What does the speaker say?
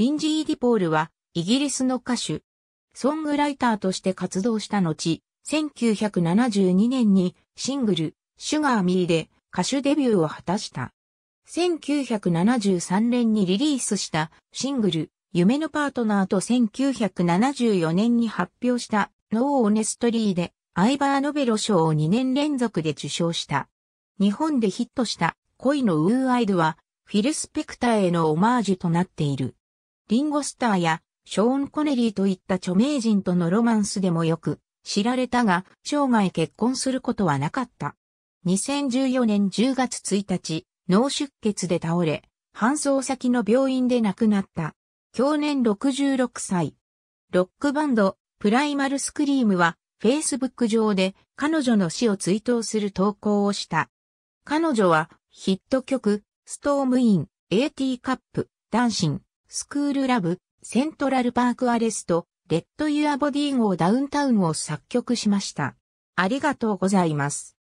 リンジー・ディ・ポールはイギリスの歌手、ソングライターとして活動した後、1972年にシングル、 Sugar Me で歌手デビューを果たした。1973年にリリースしたシングル、夢のパートナーと1974年に発表した No Honestly でアイバーノベロ賞を2年連続で受賞した。日本でヒットした恋の Ooh I Do はフィル・スペクターへのオマージュとなっている。リンゴスターやショーン・コネリーといった著名人とのロマンスでもよく知られたが、生涯結婚することはなかった。2014年10月1日、脳出血で倒れ、搬送先の病院で亡くなった。去年66歳。ロックバンド、プライマルスクリームは、Facebook 上で彼女の死を追悼する投稿をした。彼女はヒット曲、ストームイン、AT カップ、ダンシン、スクールラブ、セントラルパークアレスト、レッドユアボディー号ダウンタウンを作曲しました。ありがとうございます。